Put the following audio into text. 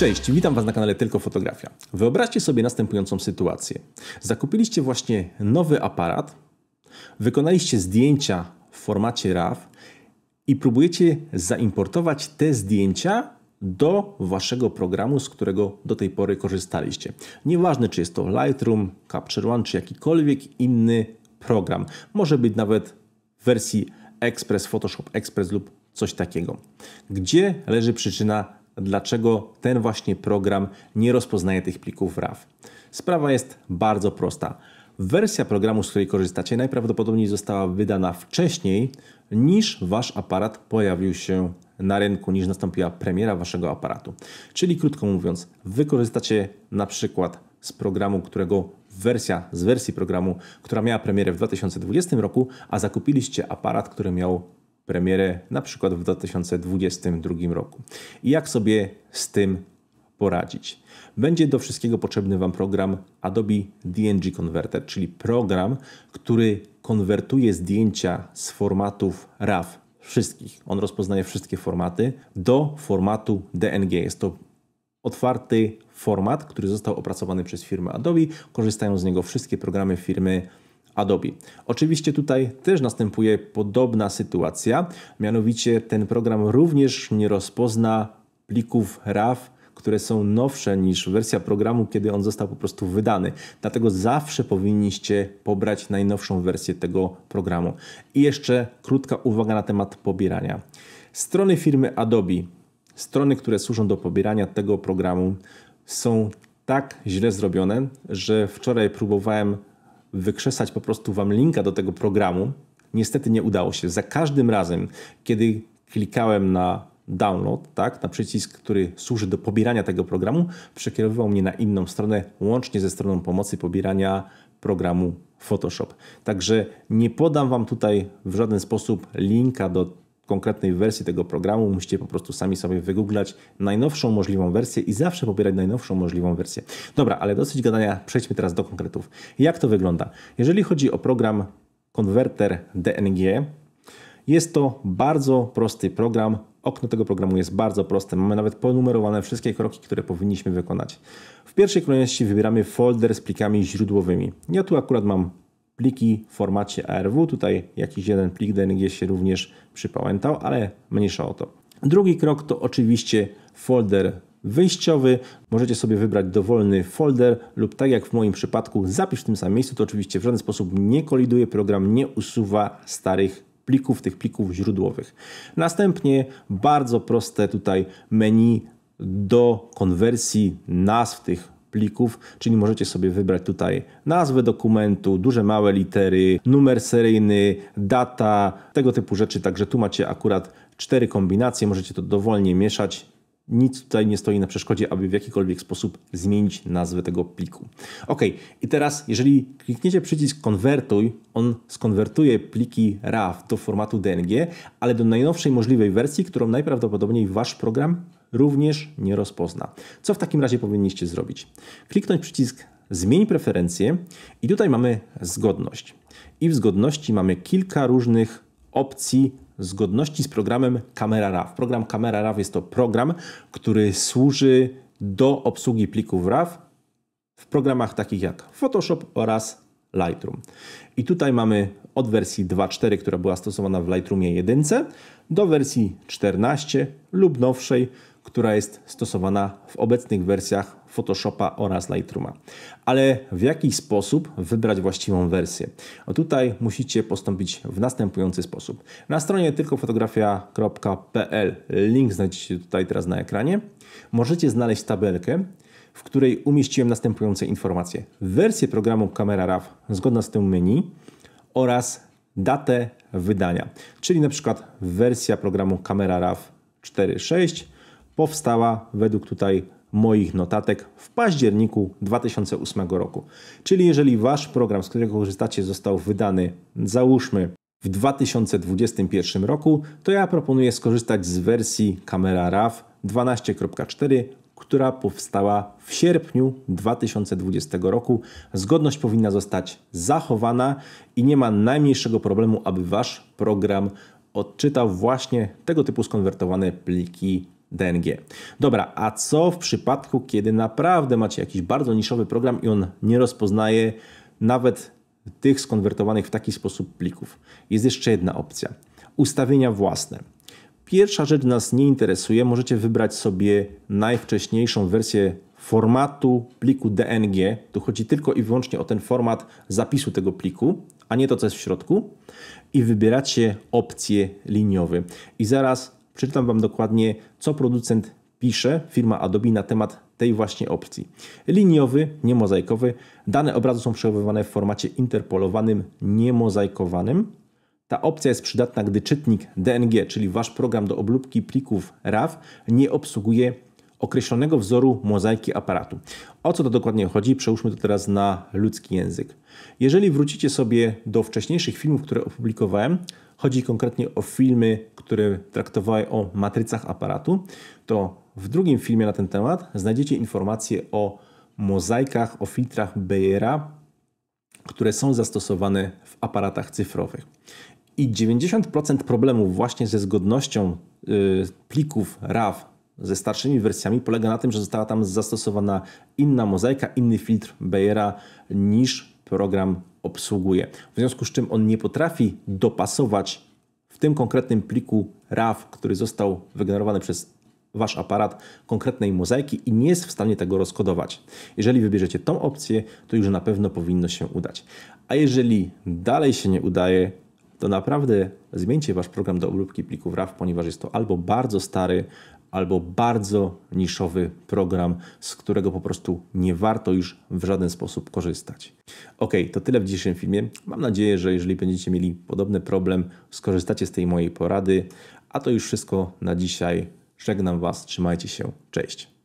Cześć, witam Was na kanale Tylko Fotografia. Wyobraźcie sobie następującą sytuację. Zakupiliście właśnie nowy aparat, wykonaliście zdjęcia w formacie RAW i próbujecie zaimportować te zdjęcia do Waszego programu, z którego do tej pory korzystaliście. Nieważne, czy jest to Lightroom, Capture One, czy jakikolwiek inny program. Może być nawet w wersji Express, Photoshop Express lub coś takiego. Gdzie leży przyczyna dlaczego ten właśnie program nie rozpoznaje tych plików RAW. Sprawa jest bardzo prosta. Wersja programu, z której korzystacie, najprawdopodobniej została wydana wcześniej niż wasz aparat pojawił się na rynku, niż nastąpiła premiera waszego aparatu. Czyli krótko mówiąc, wykorzystacie na przykład z programu, którego wersja z wersji programu, która miała premierę w 2020 roku, a zakupiliście aparat, który miał premierę na przykład w 2022 roku. I jak sobie z tym poradzić? Będzie do wszystkiego potrzebny Wam program Adobe DNG Converter, czyli program, który konwertuje zdjęcia z formatów RAW, wszystkich, on rozpoznaje wszystkie formaty, do formatu DNG. Jest to otwarty format, który został opracowany przez firmę Adobe. Korzystają z niego wszystkie programy firmy Adobe. Oczywiście tutaj też następuje podobna sytuacja, mianowicie ten program również nie rozpozna plików RAW, które są nowsze niż wersja programu, kiedy on został po prostu wydany. Dlatego zawsze powinniście pobrać najnowszą wersję tego programu. I jeszcze krótka uwaga na temat pobierania. Strony firmy Adobe, strony, które służą do pobierania tego programu, są tak źle zrobione, że wczoraj próbowałem wykrzesać po prostu Wam linka do tego programu. Niestety nie udało się. Za każdym razem, kiedy klikałem na download, tak, na przycisk, który służy do pobierania tego programu, przekierowywał mnie na inną stronę, łącznie ze stroną pomocy pobierania programu Photoshop. Także nie podam Wam tutaj w żaden sposób linka do konkretnej wersji tego programu, musicie po prostu sami sobie wygooglać najnowszą możliwą wersję i zawsze pobierać najnowszą możliwą wersję. Dobra, ale dosyć gadania, przejdźmy teraz do konkretów. Jak to wygląda? Jeżeli chodzi o program konwerter DNG, jest to bardzo prosty program. Okno tego programu jest bardzo proste. Mamy nawet ponumerowane wszystkie kroki, które powinniśmy wykonać. W pierwszej kolejności wybieramy folder z plikami źródłowymi. Ja tu akurat mam pliki w formacie ARW. Tutaj jakiś jeden plik DNG się również przypałętał, ale mniejsza o to. Drugi krok to oczywiście folder wyjściowy. Możecie sobie wybrać dowolny folder lub tak jak w moim przypadku zapisz w tym samym miejscu. To oczywiście w żaden sposób nie koliduje, program nie usuwa starych plików, tych plików źródłowych. Następnie bardzo proste tutaj menu do konwersji nazw tych plików, czyli możecie sobie wybrać tutaj nazwę dokumentu, duże, małe litery, numer seryjny, data, tego typu rzeczy. Także tu macie akurat cztery kombinacje, możecie to dowolnie mieszać. Nic tutaj nie stoi na przeszkodzie, aby w jakikolwiek sposób zmienić nazwę tego pliku. Ok, i teraz, jeżeli klikniecie przycisk konwertuj, on skonwertuje pliki RAW do formatu DNG, ale do najnowszej możliwej wersji, którą najprawdopodobniej wasz program również nie rozpozna. Co w takim razie powinniście zrobić? Kliknąć przycisk Zmień preferencje i tutaj mamy zgodność. I w zgodności mamy kilka różnych opcji zgodności z programem Camera RAW. Program Camera RAW jest to program, który służy do obsługi plików RAW w programach takich jak Photoshop oraz Lightroom. I tutaj mamy od wersji 2.4, która była stosowana w Lightroomie 1 do wersji 14 lub nowszej, która jest stosowana w obecnych wersjach Photoshopa oraz Lightrooma. Ale w jaki sposób wybrać właściwą wersję? O tutaj musicie postąpić w następujący sposób. Na stronie tylkofotografia.pl link znajdziecie tutaj teraz na ekranie. Możecie znaleźć tabelkę, w której umieściłem następujące informacje. Wersję programu Camera RAW zgodna z tym menu oraz datę wydania. Czyli na przykład wersja programu Camera RAW 4.6 powstała według tutaj moich notatek w październiku 2008 roku. Czyli jeżeli wasz program, z którego korzystacie, został wydany, załóżmy w 2021 roku, to ja proponuję skorzystać z wersji Camera RAW 12.4, która powstała w sierpniu 2020 roku. Zgodność powinna zostać zachowana i nie ma najmniejszego problemu, aby wasz program odczytał właśnie tego typu skonwertowane pliki DNG. Dobra, a co w przypadku, kiedy naprawdę macie jakiś bardzo niszowy program i on nie rozpoznaje nawet tych skonwertowanych w taki sposób plików? Jest jeszcze jedna opcja. Ustawienia własne. Pierwsza rzecz nas nie interesuje. Możecie wybrać sobie najwcześniejszą wersję formatu pliku DNG. Tu chodzi tylko i wyłącznie o ten format zapisu tego pliku, a nie to, co jest w środku. I wybieracie opcję liniowy. I zaraz przeczytam Wam dokładnie, co producent pisze, firma Adobe, na temat tej właśnie opcji. Liniowy, niemozaikowy. Dane obrazu są przechowywane w formacie interpolowanym, niemozajkowanym. Ta opcja jest przydatna, gdy czytnik DNG, czyli Wasz program do obróbki plików RAW, nie obsługuje określonego wzoru mozaiki aparatu. O co to dokładnie chodzi? Przełóżmy to teraz na ludzki język. Jeżeli wrócicie sobie do wcześniejszych filmów, które opublikowałem, chodzi konkretnie o filmy, które traktowały o matrycach aparatu, to w drugim filmie na ten temat znajdziecie informacje o mozaikach, o filtrach Bayera, które są zastosowane w aparatach cyfrowych. I 90% problemów właśnie ze zgodnością y, plików RAW ze starszymi wersjami polega na tym, że została tam zastosowana inna mozaika, inny filtr Bayera niż program obsługuje. W związku z czym on nie potrafi dopasować w tym konkretnym pliku RAW, który został wygenerowany przez wasz aparat konkretnej mozaiki i nie jest w stanie tego rozkodować. Jeżeli wybierzecie tą opcję, to już na pewno powinno się udać. A jeżeli dalej się nie udaje, to naprawdę zmieńcie wasz program do obróbki plików RAW, ponieważ jest to albo bardzo stary, albo bardzo niszowy program, z którego po prostu nie warto już w żaden sposób korzystać. Ok, to tyle w dzisiejszym filmie. Mam nadzieję, że jeżeli będziecie mieli podobny problem, skorzystacie z tej mojej porady. A to już wszystko na dzisiaj. Żegnam Was, trzymajcie się, cześć.